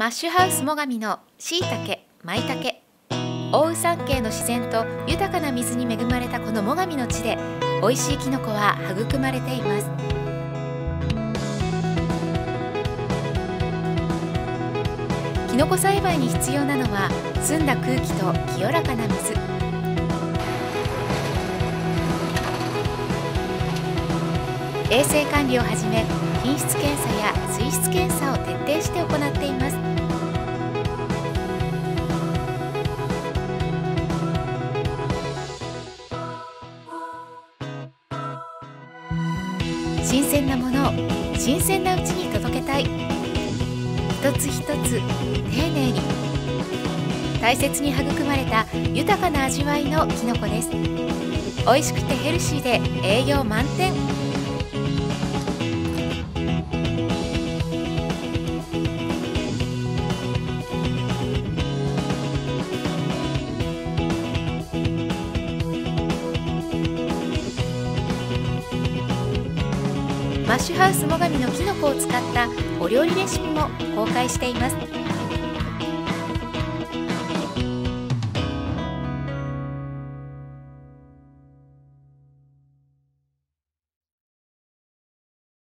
マッシュハウス最上のしいたけ、まいたけ奥羽山系の自然と豊かな水に恵まれたこの最上の地で美味しいきのこは育まれています。きのこ栽培に必要なのは澄んだ空気と清らかな水。衛生管理をはじめ品質検査や水質検査を徹底して新鮮なものを新鮮なうちに届けたい。一つ一つ丁寧に。大切に育まれた豊かな味わいのきのこです。美味しくてヘルシーで栄養満点。マッシュハウス最上のきのこを使ったお料理レシピも公開しています。